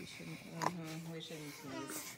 we shouldn't. Mm -hmm. We shouldn't sneeze.